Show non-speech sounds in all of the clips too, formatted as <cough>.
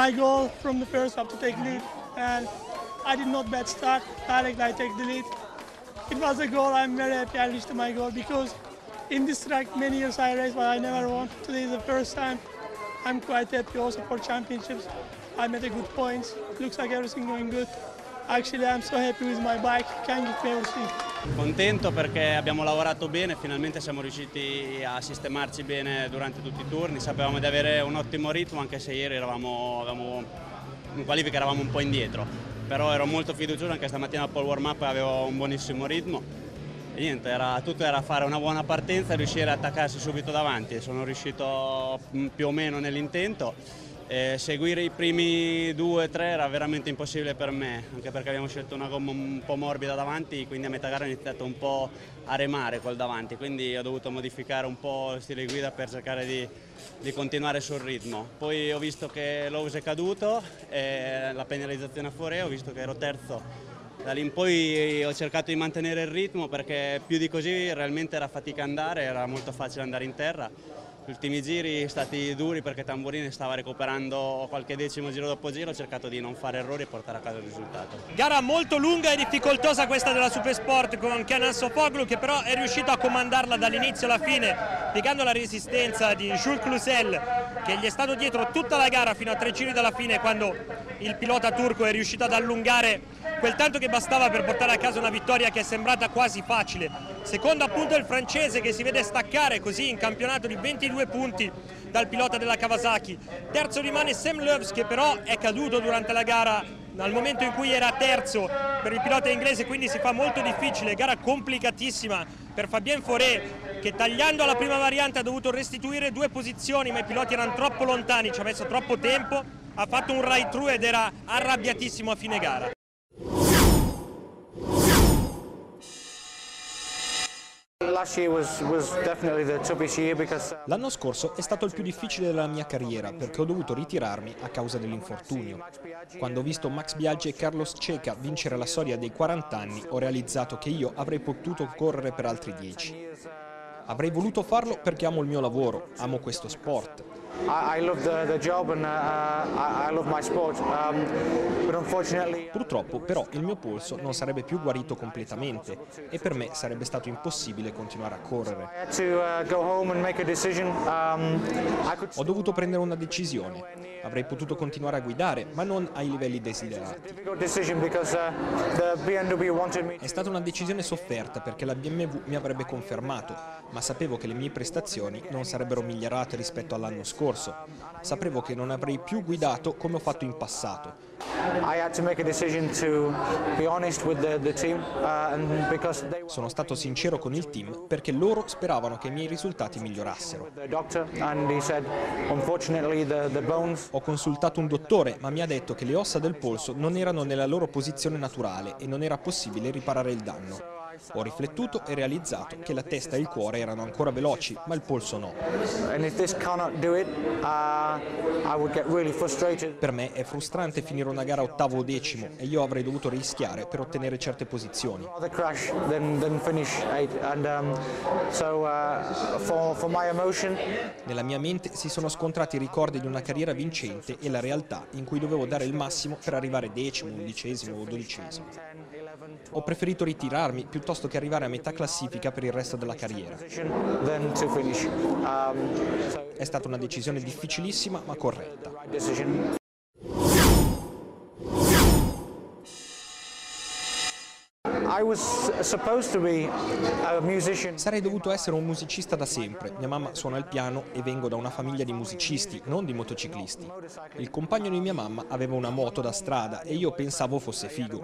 my goal from the first half to take lead, and I did not bad start. Direct I take the lead. It was a goal. I'm very happy I reached my goal because in this track many years I raced, but I never won. Today is the first time. I'm quite happy also for championships. I made a good points. Looks like everything going good. Actually, I'm so happy with my bike. Can't get me everything. Contento perché abbiamo lavorato bene, finalmente siamo riusciti a sistemarci bene durante tutti i turni, sapevamo di avere un ottimo ritmo anche se ieri eravamo, avevamo, in qualifica eravamo un po' indietro, però ero molto fiducioso anche stamattina al warm up avevo un buonissimo ritmo. Niente, era, tutto era fare una buona partenza e riuscire a attaccarsi subito davanti, sono riuscito mm, più o meno nell'intento eh, seguire i primi due o tre era veramente impossibile per me, anche perché abbiamo scelto una gomma un po' morbida davanti, quindi a metà gara ho iniziato un po' a remare col davanti, quindi ho dovuto modificare un po' il stile di guida per cercare di, di continuare sul ritmo. Poi ho visto che l'Ous è caduto, la penalizzazione a fuori, ho visto che ero terzo da lì in poi ho cercato di mantenere il ritmo perché più di così realmente era fatica andare, era molto facile andare in terra gli ultimi giri stati duri perché Tamburini stava recuperando qualche decimo giro dopo giro, ho cercato di non fare errori e portare a casa il risultato. Gara molto lunga e difficoltosa questa della Supersport con Kenan Sofoglu che però è riuscito a comandarla dall'inizio alla fine, piegando la resistenza di Jules Clusel che gli è stato dietro tutta la gara fino a tre giri dalla fine quando il pilota turco è riuscito ad allungare quel tanto che bastava per portare a casa una vittoria che è sembrata quasi facile. Secondo appunto il francese che si vede staccare così in campionato di 22 punti dal pilota della Kawasaki. Terzo rimane Sam Loves che però è caduto durante la gara al momento in cui era terzo per il pilota inglese, quindi si fa molto difficile, gara complicatissima per Fabien Fauré che tagliando alla prima variante ha dovuto restituire due posizioni ma i piloti erano troppo lontani, ci ha messo troppo tempo, ha fatto un ride through ed era arrabbiatissimo a fine gara. L'anno scorso è stato il più difficile della mia carriera perché ho dovuto ritirarmi a causa dell'infortunio. Quando ho visto Max Biaggi e Carlos Ceca vincere la storia dei 40 anni ho realizzato che io avrei potuto correre per altri 10. Avrei voluto farlo perché amo il mio lavoro, amo questo sport Purtroppo però il mio polso non sarebbe più guarito completamente e per me sarebbe stato impossibile continuare a correre. Uh, um, Ho dovuto prendere una decisione. Avrei potuto continuare a guidare, ma non ai livelli desiderati. Uh, È stata una decisione sofferta perché la BMW mi avrebbe confermato, ma sapevo che le mie prestazioni non sarebbero migliorate rispetto all'anno scorso scorso. Sapevo che non avrei più guidato come ho fatto in passato. Sono stato sincero con il team perché loro speravano che i miei risultati migliorassero. Ho consultato un dottore ma mi ha detto che le ossa del polso non erano nella loro posizione naturale e non era possibile riparare il danno. Ho riflettuto e realizzato che la testa e il cuore erano ancora veloci, ma il polso no. Uh, per me è frustrante finire una gara ottavo o decimo e io avrei dovuto rischiare per ottenere certe posizioni. Um, uh, Nella mia mente si sono scontrati i ricordi di una carriera vincente e la realtà in cui dovevo dare il massimo per arrivare decimo, undicesimo o dodicesimo. Ho preferito ritirarmi piuttosto che arrivare a metà classifica per il resto della carriera. È stata una decisione difficilissima ma corretta. Sarei dovuto essere un musicista da sempre. Mia mamma suona il piano e vengo da una famiglia di musicisti, non di motociclisti. Il compagno di mia mamma aveva una moto da strada e io pensavo fosse figo.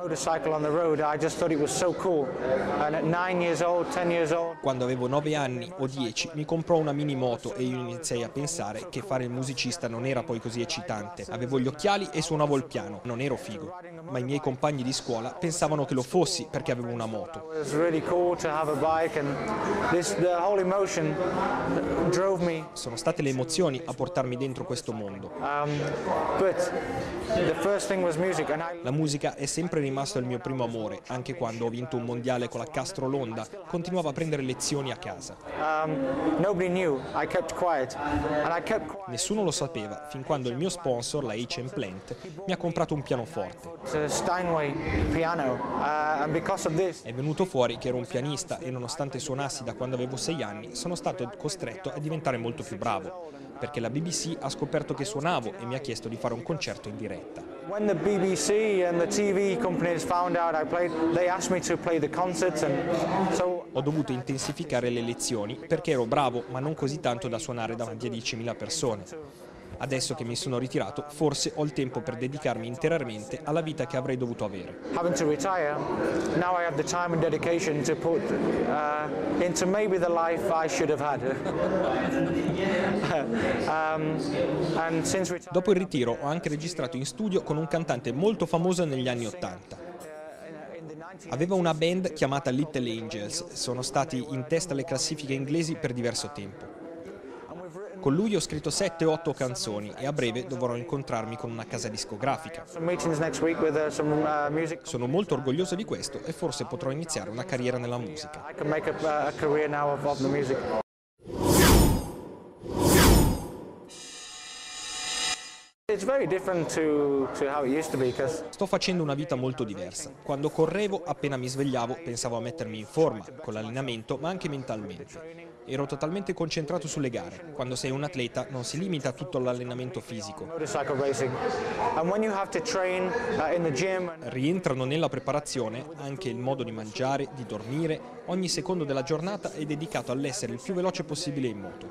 Quando avevo 9 anni o 10 mi comprò una mini moto e io iniziai a pensare che fare il musicista non era poi così eccitante. Avevo gli occhiali e suonavo il piano, non ero figo. Ma i miei compagni di scuola pensavano che lo fossi perché avevo solo una moto. Sono state le emozioni a portarmi dentro questo mondo. Um, La musica è sempre rimasta il mio primo amore, anche quando ho vinto un mondiale con la Castro Londa, continuavo a prendere lezioni a casa. um, Nessuno lo sapeva, fin quando il mio sponsor, la H Plant, mi ha comprato un pianoforte. Steinway piano uh, and because È venuto fuori che ero un pianista e nonostante suonassi da quando avevo sei anni, sono stato costretto a diventare molto più bravo, perché la BBC ha scoperto che suonavo e mi ha chiesto di fare un concerto in diretta. when the BBC and the TV companies found out I played they asked me to play the concerts and so Ho dovuto intensificare le lezioni perché ero bravo, ma non così tanto da suonare davanti a 10.000 persone. Adesso che mi sono ritirato, forse ho il tempo per dedicarmi interamente alla vita che avrei dovuto avere. having to retire, now I have the time and dedication to put uh, into maybe the life I should have had. <laughs> um, and since retiring, Dopo il ritiro ho anche registrato in studio con un cantante molto famoso negli anni Ottanta. Aveva una band chiamata Little Angels, sono stati in testa alle classifiche inglesi per diverso tempo. Con lui ho scritto 7-8 canzoni e a breve dovrò incontrarmi con una casa discografica. uh, uh. Sono molto orgoglioso di questo e forse potrò iniziare una carriera nella musica. Sto facendo una vita molto diversa. Quando correvo, appena mi svegliavo, pensavo a mettermi in forma, con l'allenamento, ma anche mentalmente. Ero totalmente concentrato sulle gare. Quando sei un atleta non si limita tutto all'allenamento fisico. uh, Rientrano nella preparazione anche il modo di mangiare, di dormire. Ogni secondo della giornata è dedicato all'essere il più veloce possibile in moto.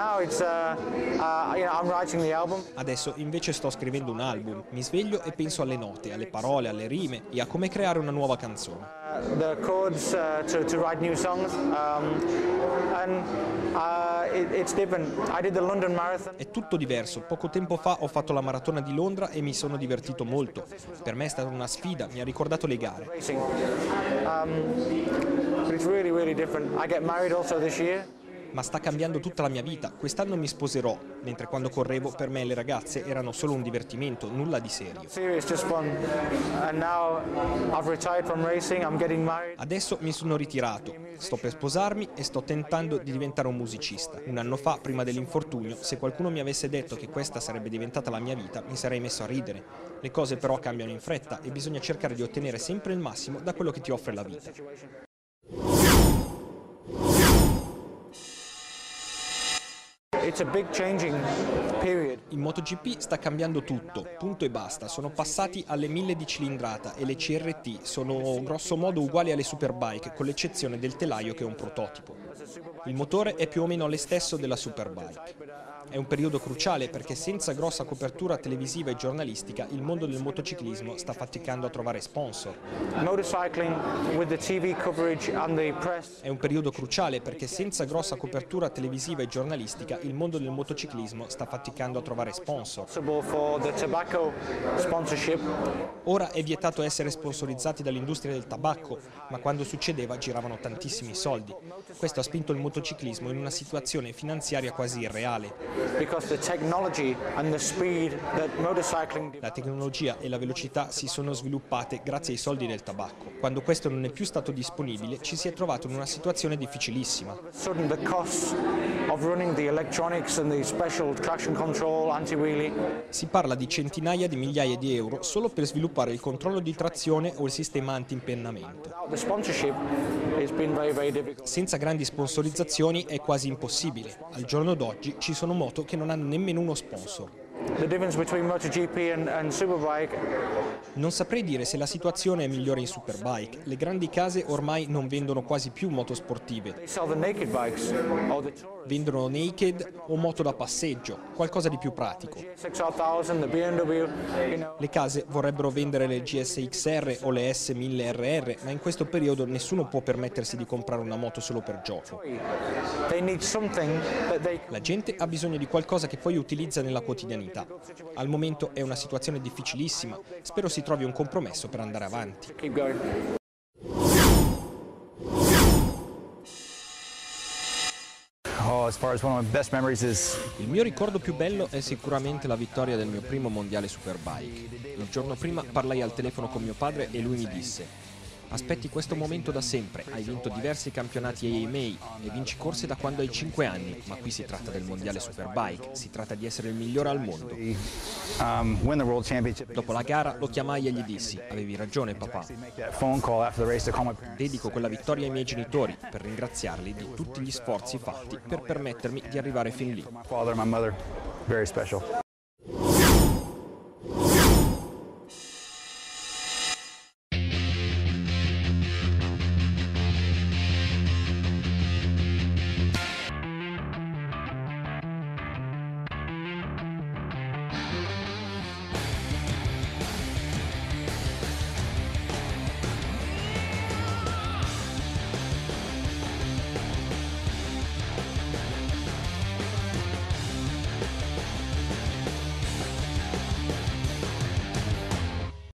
Uh, uh, you know, I'm writing the album. Adesso invece sto scrivendo un album. Mi sveglio e penso alle note, alle parole, alle rime e a come creare una nuova canzone. Uh, the chords uh, to, to write new songs, um, and uh, it, it's different. I did the London Marathon. È tutto diverso. Poco tempo fa ho fatto la maratona di Londra e mi sono divertito molto. Per me è stata una sfida, mi ha ricordato le gare. Um, but it's really, really different. I get married also this year. Ma sta cambiando tutta la mia vita. Quest'anno mi sposerò, mentre quando correvo per me le ragazze erano solo un divertimento, nulla di serio. Adesso mi sono ritirato, sto per sposarmi e sto tentando di diventare un musicista. Un anno fa, prima dell'infortunio, se qualcuno mi avesse detto che questa sarebbe diventata la mia vita, mi sarei messo a ridere. Le cose però cambiano in fretta e bisogna cercare di ottenere sempre il massimo da quello che ti offre la vita. In MotoGP sta cambiando tutto, punto e basta. Sono passati alle 1000 di cilindrata e le CRT sono grosso modo uguali alle Superbike, con l'eccezione del telaio che è un prototipo. Il motore è più o meno lo stesso della Superbike. È un periodo cruciale perché senza grossa copertura televisiva e giornalistica il mondo del motociclismo sta faticando a trovare sponsor. È un periodo cruciale perché senza grossa copertura televisiva e giornalistica il mondo del motociclismo sta faticando a trovare sponsor. Ora è vietato essere sponsorizzati dall'industria del tabacco, ma quando succedeva giravano tantissimi soldi. Questo ha spinto il motociclismo in una situazione finanziaria quasi irreale. La tecnologia e la velocità si sono sviluppate grazie ai soldi del tabacco. Quando questo non è più stato disponibile ci si è trovato in una situazione difficilissima. Si parla di centinaia di migliaia di euro solo per sviluppare il controllo di trazione o il sistema anti-impennamento. Senza grandi sponsorizzazioni è quasi impossibile. Al giorno d'oggi ci sono moto che non hanno nemmeno uno sponsor. Non saprei dire se la situazione è migliore in Superbike. Le grandi case ormai non vendono quasi più moto sportive, vendono naked o moto da passeggio, qualcosa di più pratico. XR1000 the BMW you know Le case vorrebbero vendere le GSXR o le S1000RR, ma in questo periodo nessuno può permettersi di comprare una moto solo per gioco. La gente ha bisogno di qualcosa che poi utilizza nella quotidianità. Al momento è una situazione difficilissima, spero si trovi un compromesso per andare avanti. Oh, Il mio ricordo più bello è sicuramente la vittoria del mio primo mondiale Superbike. Il giorno prima parlai al telefono con mio padre e lui mi disse Aspetti questo momento da sempre, hai vinto diversi campionati AMA e vinci corse da quando hai 5 anni, ma qui si tratta del mondiale Superbike, si tratta di essere il migliore al mondo. um. Dopo la gara lo chiamai e gli dissi, avevi ragione papà, dedico quella vittoria ai miei genitori per ringraziarli di tutti gli sforzi fatti per permettermi di arrivare fin lì.